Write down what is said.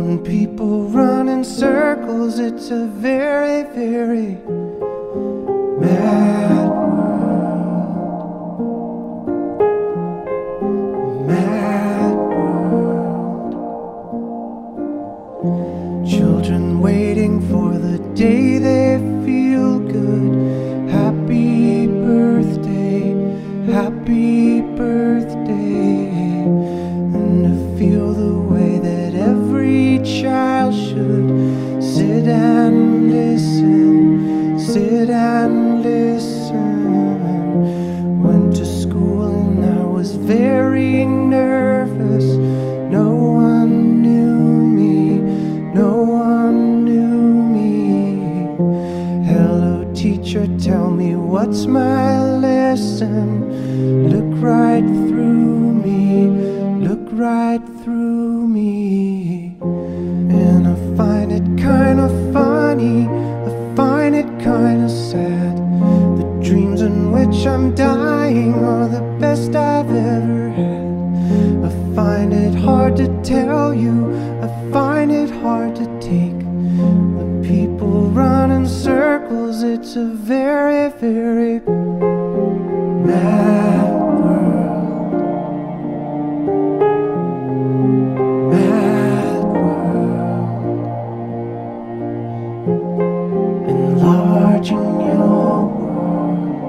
When people run in circles, it's a very, very mad world. Mad world. Children waiting for the day they feel good. Teacher, tell me what's my lesson. Look right through me, look right through me. And I find it kinda funny, I find it kinda sad. The dreams in which I'm dying are the best I've ever had. I find it hard to tell you, I find it hard to take apples, it's a very, very mad world. Mad world. Enlarging your world.